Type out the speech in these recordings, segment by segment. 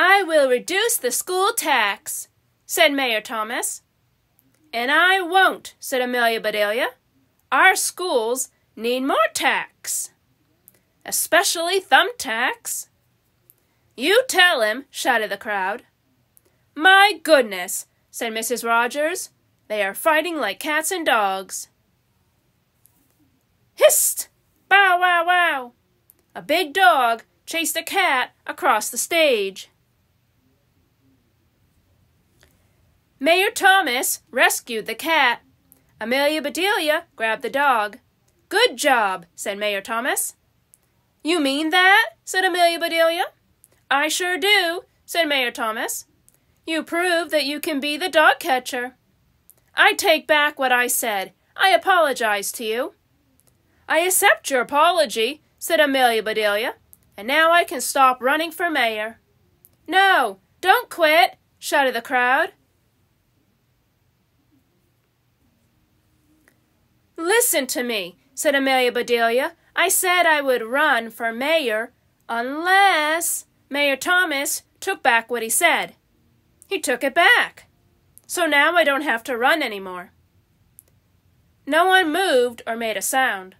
I will reduce the school tax, said Mayor Thomas. And I won't, said Amelia Bedelia. Our schools need more tax, especially thumbtacks. You tell him, shouted the crowd. My goodness, said Mrs. Rogers. They are fighting like cats and dogs. Hist! Bow wow wow! A big dog chased a cat across the stage. Mayor Thomas rescued the cat. Amelia Bedelia grabbed the dog. Good job, said Mayor Thomas. You mean that? said Amelia Bedelia. I sure do, said Mayor Thomas. You prove that you can be the dog catcher. I take back what I said. I apologize to you. I accept your apology, said Amelia Bedelia, and now I can stop running for mayor. No, don't quit, shouted the crowd. Listen to me, said Amelia Bedelia. I said I would run for mayor unless Mayor Thomas took back what he said. He took it back. So now I don't have to run any more. No one moved or made a sound.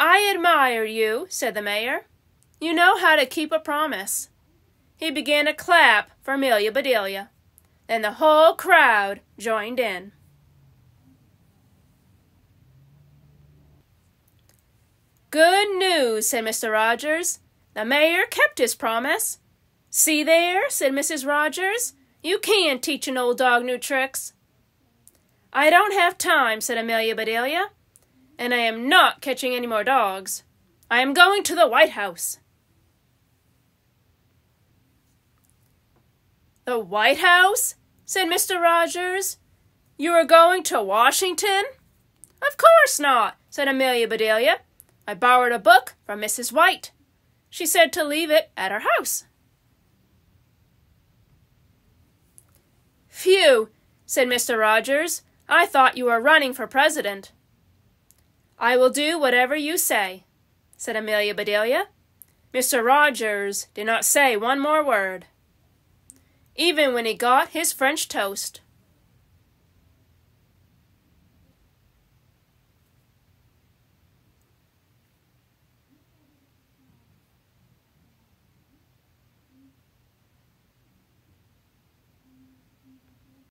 I admire you, said the mayor. You know how to keep a promise. He began to clap for Amelia Bedelia. Then the whole crowd joined in. Good news, said Mr. Rogers. The mayor kept his promise. See there, said Mrs. Rogers. You can't teach an old dog new tricks. I don't have time, said Amelia Bedelia, and I am not catching any more dogs. I am going to the White House. The White House? said Mr. Rogers. You are going to Washington? Of course not, said Amelia Bedelia. I borrowed a book from Mrs. White. She said to leave it at her house. Phew, said Mr. Rogers. I thought you were running for president. I will do whatever you say, said Amelia Bedelia. Mr. Rogers did not say one more word, even when he got his French toast.